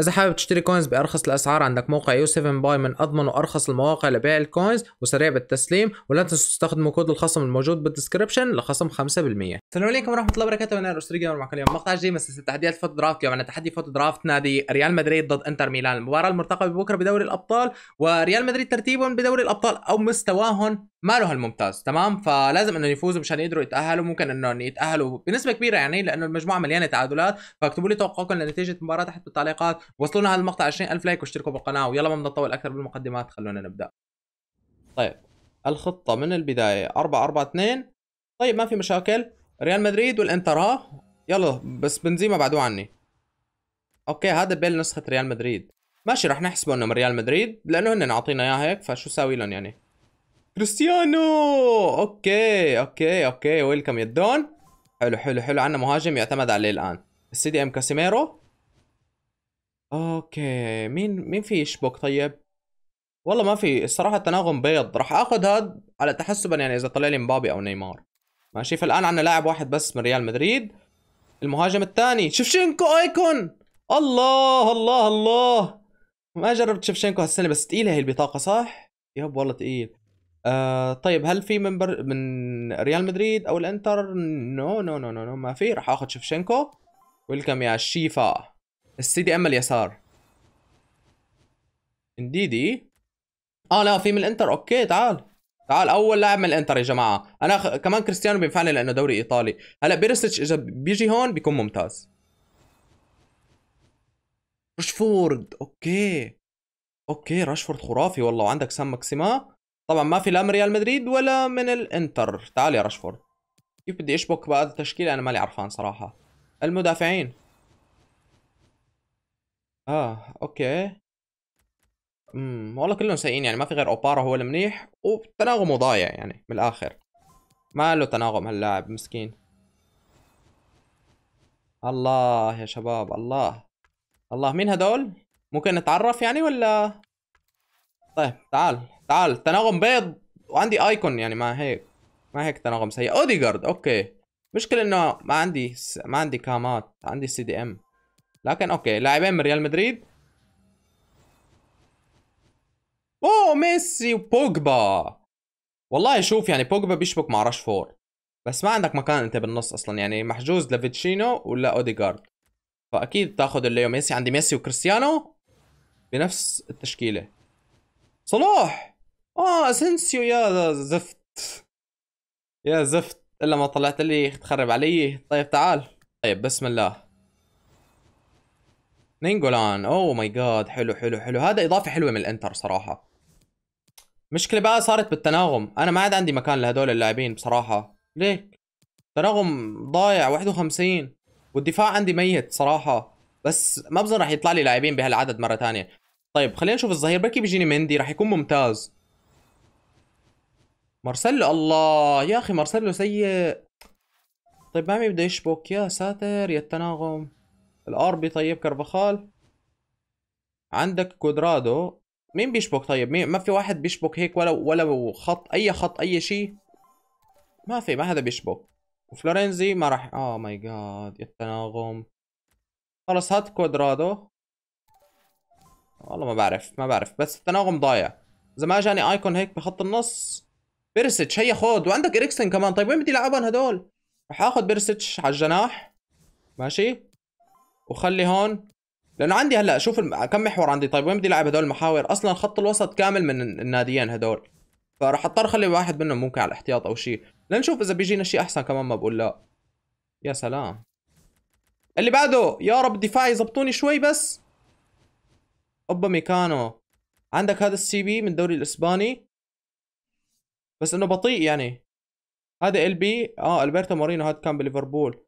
إذا حابب تشتري coins بأرخص الأسعار عندك موقع U7BUY من أضمن وأرخص المواقع لبيع ال coins وسريع بالتسليم ولا تنسوا تستخدموا كود الخصم الموجود بال description لخصم 5% السلام عليكم ورحمة الله وبركاته. أنا روستري جيمر معكم اليوم. مقطع جديد من سلسلة تحديات FUT Draft اليوم. عندنا تحدي FUT Draft نادي ريال مدريد ضد إنتر ميلان. المباراة المرتقبة بكرة بدوري الأبطال وريال مدريد ترتيبهم بدوري الأبطال أو مستواهم ما له هالممتاز تمام؟ فلازم إنه يفوزوا مشان يقدروا يتأهلوا ممكن إنه يتأهلوا بنسبة كبيرة يعني لأنه المجموعة مليانة تعادلات فاكتبوا لي توقعكم لنتيجة المباراه تحت بالتعليقات وصلونا هذا المقطع 20000 like واشتركوا بالقناة ويلا ما بدنا نطول أكثر بالمقدمات خلونا نبدأ. طيب الخطة من البداية 4 4 2 طيب ما في مشاكل. ريال مدريد والإنتر ها؟ يلا بس بنزيما بعدوه عني. okay هذا بيل نسخة ريال مدريد. ماشي رح نحسبه انه من ريال مدريد لأنه هن عاطينا اياه هيك فشو ساوي لهم يعني؟ كريستيانو! okay okay okay welcome يا دون حلو حلو حلو عندنا مهاجم يعتمد عليه الآن. ال CDM كاسيميرو. okay مين مين في يشبك طيب؟ والله ما في الصراحة التناغم بيض. راح آخذ هاد على تحسبا يعني إذا طلع لي مبابي أو نيمار. ماشي فالآن عندنا لاعب واحد بس من ريال مدريد. المهاجم الثاني شفشنكو icon! الله الله الله! ما جربت شفشنكو هالسنة بس ثقيله هي البطاقة صح؟ yep والله ثقيل آه طيب هل في من بر... من ريال مدريد أو الإنتر؟ no no no no, no. ما في. راح آخذ شفشنكو welcome يا شيفا. ال CDM اليسار. انديدي آه لا في من الإنتر. okay تعال. تعال أول لاعب من الإنتر يا جماعة. أنا خ... كمان كريستيانو بينفعني لأنه دوري إيطالي. هلأ بيرسيتش إذا بيجي هون بيكون ممتاز. راشفورد. okay. okay راشفورد خرافي والله. وعندك سان ماكسيمان. طبعا ما في لا من ريال مدريد ولا من الإنتر. تعال يا راشفورد. كيف بدي أشبك بقى التشكيله أنا مالي عرفان صراحة. المدافعين. آه أوكي. امم والله كلهم سيئين يعني ما في غير أوبارا هو المنيح وتناغمه ضايع يعني من الآخر. ما له تناغم هاللاعب مسكين. الله يا شباب الله. الله مين هدول؟ ممكن نتعرف يعني ولا؟ طيب تعال. تعال تناغم بيض. وعندي ايكون يعني ما هيك ما هيك تناغم سيء. اوديجارد okay. مشكلة انه ما عندي ما عندي CAM ات عندي CDM. لكن okay لاعبين من ريال مدريد. اوه ميسي وبوجبا. والله شوف يعني بوجبا بيشبك مع راشفورد. بس ما عندك مكان انت بالنص أصلا يعني محجوز لفيتشينو ولا اوديجارد فأكيد تاخذ اللي ميسي. عندي ميسي وكريستيانو بنفس التشكيلة. صلاح! آه أسنسيو يا زفت. يا زفت. إلا ما طلعت لي تخرب علي. طيب تعال. طيب بسم الله. نينجولان. oh my god حلو حلو حلو. هذا إضافة حلوة من الإنتر صراحة. مشكلة بقى صارت بالتناغم. أنا ما عاد عندي مكان لهدول اللاعبين بصراحة. ليك؟ تناغم ضايع 51 والدفاع عندي ميت صراحة. بس ما بظن راح يطلع لي لاعبين بهالعدد مرة ثانية طيب خلينا نشوف الظهير. بركي بيجيني مندي راح يكون ممتاز. مارسيلو الله يا أخي مارسيلو سيء. طيب ما بده يشبك يا ساتر يا التناغم. ال RB طيب كربخال عندك كودرادو. مين بيشبك طيب؟ مين؟ ما في واحد بيشبك هيك ولا ولا خط أي خط أي شيء. ما في ما حدا بيشبك. وفلورنزي ما راح oh my god يا التناغم. خلص هات كودرادو. والله ما بعرف ما بعرف بس التناغم ضايع. إذا ما جاني icon هيك بخط النص بيرسيتش هي خود وعندك إريكسن كمان. طيب وين بدي لعبهم هدول؟ رح آخذ بيرسيتش على الجناح. ماشي. وخلي هون. لأنه عندي هلأ شوف. كم محور عندي. طيب وين بدي ألعب هدول المحاور؟ أصلا خط الوسط كامل من الناديين هدول. فراح أضطر أخلي واحد منهم ممكن على الاحتياط أو شيء لنشوف إذا بيجينا شيء أحسن كمان ما بقول لا. يا سلام. اللي بعده يا رب دفاعي يزبطوني شوي بس. اوبا ميكانو عندك هذا ال CB من الدوري الإسباني. بس إنه بطيء يعني. هذا LB آه ألبرتو مورينو هذا كان بليفربول.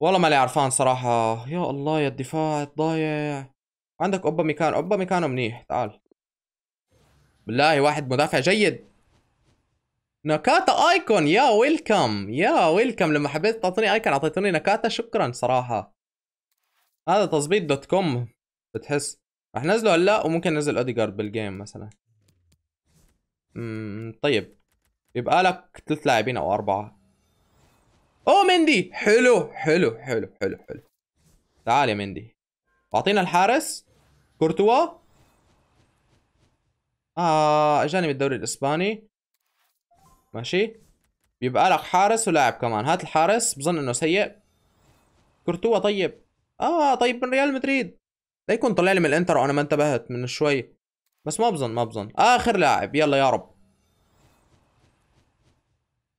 والله مالي عرفان صراحة. يا الله يا الدفاع ضايع عندك اوبا ميكانو اوبا ميكانو منيح تعال. بالله واحد مدافع جيد. نكاتا icon يا welcome. يا welcome لما حبيت تعطيني icon أعطيتوني نكاتا شكرا صراحة. هذا تظبيط dot com بتحس. راح نزله هلأ وممكن ننزل أوديجارد بال game مثلا. امم طيب. يبقى لك ثلاث لاعبين أو أربعة. أوه مندي. حلو حلو حلو حلو حلو. تعال يا مندي. أعطينا الحارس. كورتوا. آه أجاني من الدوري الإسباني. ماشي. بيبقى لك حارس ولاعب كمان. هات الحارس. بظن إنه سيء. كورتوا طيب. آه طيب من ريال مدريد. لا يكون طلع لي من الإنتر. وأنا ما انتبهت من شوي. بس ما بظن ما بظن. آخر لاعب يلا يا رب.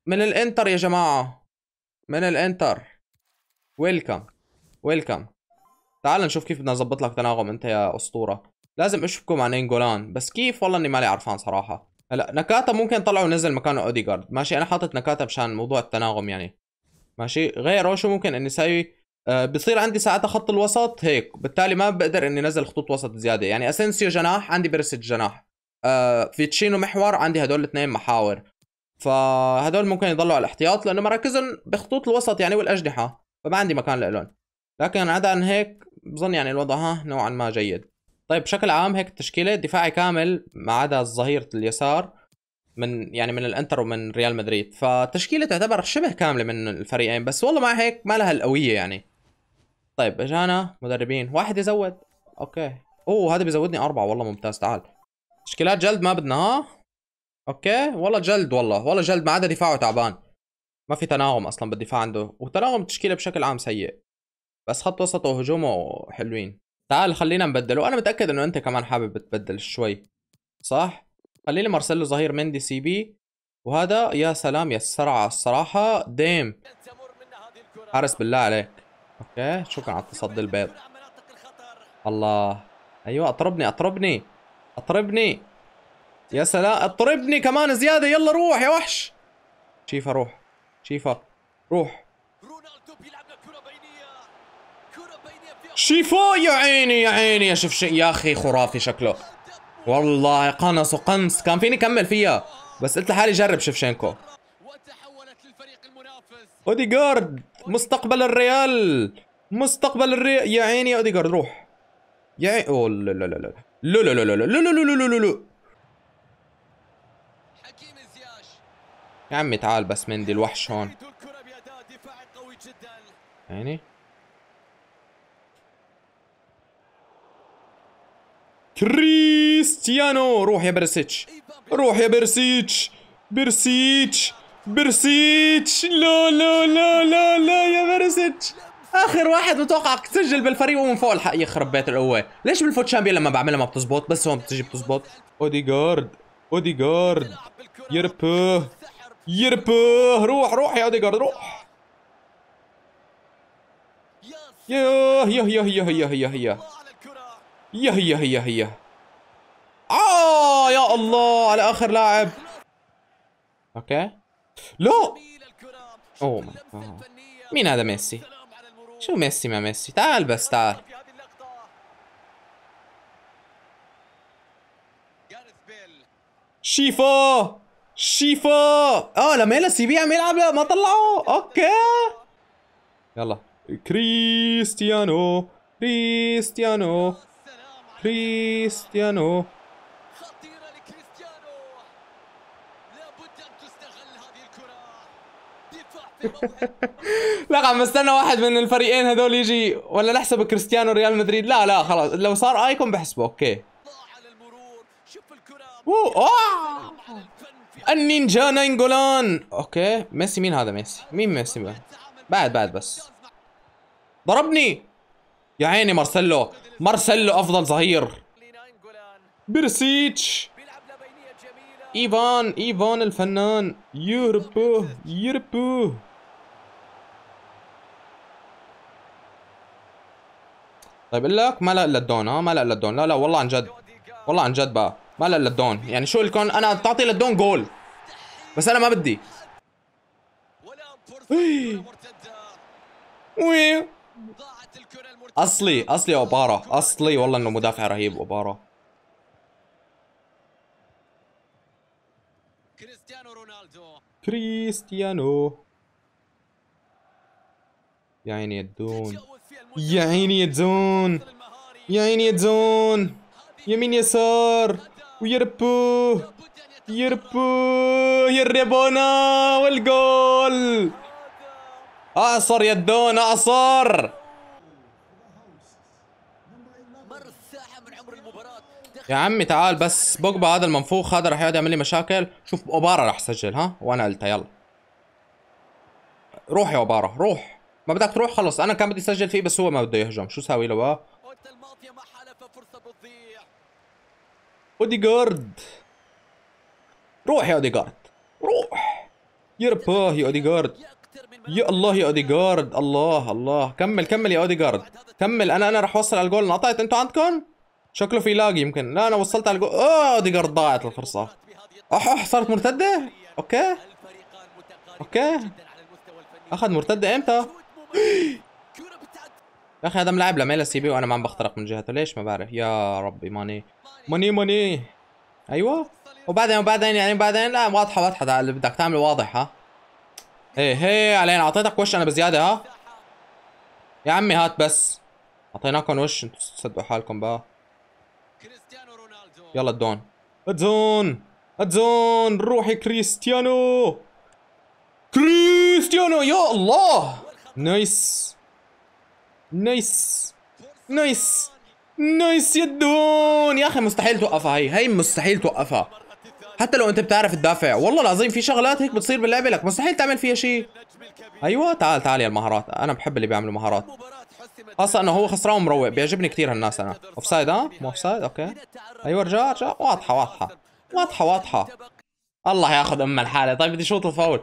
من الإنتر يا جماعة. من الإنتر. welcome. welcome. تعال نشوف كيف بدنا نظبط لك تناغم أنت يا أسطورة. لازم أشوفكم مع نينجولان بس كيف؟ والله إني مالي عرفان صراحة. هلأ نكاتا ممكن طلعوا نزل مكانه اوديجارد ماشي أنا حاطط نكاتا مشان موضوع التناغم يعني. ماشي غيره شو ممكن إني أسوي؟ بصير عندي ساعتها خط الوسط هيك. بالتالي ما بقدر إني نزل خطوط وسط زيادة. يعني أسنسيو جناح عندي بيرسيتش جناح. آه فيتشينو محور عندي هدول الاثنين محاور. فهدول ممكن يضلوا على الاحتياط لأنه مراكزهم بخطوط الوسط يعني والأجنحة فما عندي مكان لهم لكن عدا عن هيك بظن يعني الوضع ها نوعا ما جيد. طيب بشكل عام هيك التشكيلة دفاعي كامل ما عدا الظهير اليسار من يعني من الإنتر ومن ريال مدريد. فالتشكيله تعتبر شبه كاملة من الفريقين بس والله مع هيك ما لها القوية يعني. طيب اجانا مدربين. واحد يزود. أوكي. أوه هذا بيزودني أربعة. والله ممتاز. تعال. تشكيلات جلد ما بدنا. ها okay. والله جلد والله. والله جلد ما عدا دفاعه تعبان. ما في تناغم أصلا بالدفاع عنده. وتناغم التشكيله بشكل عام سيء. بس خط وسطه وهجومه حلوين. تعال خلينا نبدل وأنا متأكد إنه أنت كمان حابب تبدل شوي. صح؟ خلي لي مارسيلو ظهير مندي CB. وهذا يا سلام يا السرعة. الصراحة damn. حارس بالله عليك. okay شكرا على التصدي البيض. الله. أيوه أطربني أطربني أطربني. يا سلام أطربني كمان زيادة. يلا روح يا وحش. شيفا روح. شيفا روح. شيفو يا عيني يا عيني. يا شوف يا أخي خرافي شكله. والله قنص وقنص. كان فيني كمل فيها. بس قلت لحالي جرب شفشنكو أوديجارد. مستقبل الريال مستقبل الريال يا عيني يا اوديجارد روح يا عيني اوه لا لا لا لا لا لا لا لا لا لا لا لا لا يا عمي تعال بس مندي الوحش هون يعني كريستيانو روح يا برسيتش روح يا برسيتش برسيتش برسيتش لا لا لا لا يا برسيتش آخر واحد متوقعك تسجل بالفريق ومن فوق الحق يخرب بيت القوة ليش بال foot champion لما بعملها ما بتزبط؟ بس هون بتجي بتزبط. اوديجارد اوديجارد يربوه. يربوه. روح روح يا اوديجارد روح. ياه ياه ياه ياه ياه ياه ياه يا هي هي هي آه يا الله على آخر لاعب. okay. لا! أوه. مين هذا ميسي شو ميسي ما ميسي تعال بس تعال شيفا شيفا آه لما ميلسي بي عم يلعب ما طلعه okay يلا كريستيانو كريستيانو كريستيانو لا عم استنى واحد من الفريقين هذول يجي ولا نحسب كريستيانو ريال مدريد؟ لا لا خلاص. لو صار آيكون بحسبه أوكي. أوه النينجا نينجولان أوكي. ميسي مين هذا ميسي؟ مين ميسي بعد بعد بس. ضربني. يا عيني مارسيلو. مارسيلو أفضل ظهير. برسيتش إيفان إيفان الفنان. يربوه يربوه طيب أقول لك ما لأ الا الدون ها؟ ما لأ الا الدون لا لا والله عن جد. والله عن جد بقى. ما لأ الا الدون يعني شو الكون أنا تعطي للدون جول. بس أنا ما بدي. أصلي أصلي أوبارا. أصلي والله إنه مدافع رهيب أوبارا. كريستيانو. رونالدو كريستيانو يا عيني يدون يا عيني يدون يا عيني يدون يمين يسار. ويربو يربو يربونا والجول. أعصر يدون أعصر. يا عمي تعال بس بوجبا هذا المنفوخ هذا رح يقعد يعمل لي مشاكل. شوف أوبارا رح سجل ها؟ وأنا قلتها يلا. روح يا أوبارا روح. ما بدك تروح خلص. أنا كان بدي أسجل فيه بس هو ما بده يهجم. شو ساوي له؟ بقى اوديجارد روح يا اوديجارد روح. يرباه يا اوديجارد يا الله يا اوديجارد الله الله. كمل كمل يا اوديجارد كمل. أنا أنا رح أوصل على الجول. انقطعت أنتوا عندكم؟ شكله في lag يمكن. لا أنا وصلت على الجول. أوه اوديجارد ضاعت الفرصة. أح أح صارت مرتدة؟ okay. okay. أخذ مرتدة إمتى؟ يا أخي هذا ملاعب لميلا سي بي وأنا ما عم بخترق من جهته. ليش؟ ما بعرف. يا ربي ماني. ماني ماني. أيوه. وبعدين وبعدين يعني بعدين لا واضحة واضحة. اللي بدك تعمله واضح ها. إيه هي علينا. أعطيتك وش أنا بزيادة ها. يا عمي هات بس. أعطيناكم وش؟ أنتوا تصدقوا حالكم بقى. يلا الدون. الدون. الدون. روحي كريستيانو. كريستيانو يا الله. nice. nice. nice. nice يا الدون يا أخي مستحيل توقفها هي. هي مستحيل توقفها. حتى لو أنت بتعرف تدافع. والله العظيم في شغلات هيك بتصير باللعبة لك. مستحيل تعمل فيها شيء أيوه تعال تعال يا المهارات. أنا بحب اللي بيعملوا مهارات. خاصة انه هو خسران ومروق. بيعجبني كثير هالناس أنا. offside ها؟ مو offside okay. أيوه رجع رجع. واضحة واضحة. واضحة واضحة. الله ياخذ أم الحالة. طيب بدي شوط الفاول.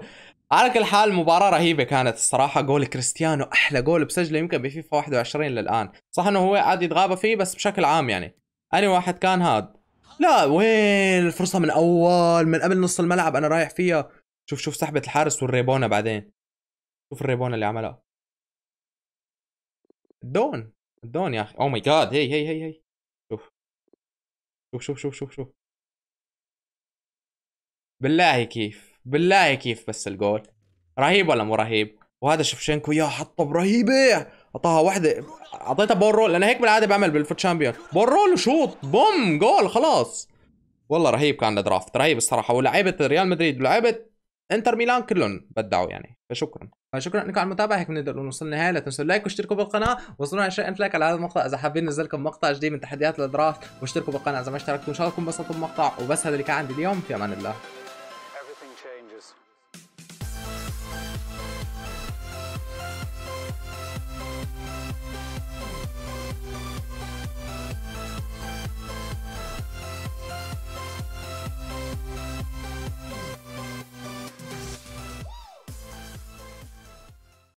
على كل حال مباراة رهيبة كانت الصراحة. جول كريستيانو أحلى جول بسجله يمكن بفيفا 21 للآن. صح إنه هو قاعد يتغابى فيه بس بشكل عام يعني. أني واحد كان هاد؟ لا وين الفرصة من أول من قبل نص الملعب أنا رايح فيها. شوف شوف سحبة الحارس والريبونة بعدين. شوف الريبونة اللي عملها. الدون الدون يا أخي. oh my god هي هي هي هي. شوف. شوف شوف شوف شوف شوف. بالله كيف. بالله كيف بس الجول. رهيب ولا مو رهيب؟ وهذا شفشنكو يا حطه برهيبه أعطاها واحدة. أعطيتها ball roll أنا هيك بالعادة بعمل بال foot champion. ball roll وشوط بوم جول خلاص. والله رهيب كان ال draft رهيب الصراحة. ولاعيبه ريال مدريد ولاعيبه إنتر ميلان كلهم بدعوا يعني. فشكرا. فشكرا لكم على المتابعة. هيك بنقدر نوصل للنهاية. لا تنسوا ال like واشتركوا بالقناة. وصلوا على شيء like على هذا المقطع. إذا حابين ننزل لكم مقطع جديد من تحديات ال draft واشتركوا بالقناة إذا ما اشتركتوا ان شاء الله تكونوا انبسطتوا بالمقطع وبس هذا اللي كان عندي اليوم. في أمان الله.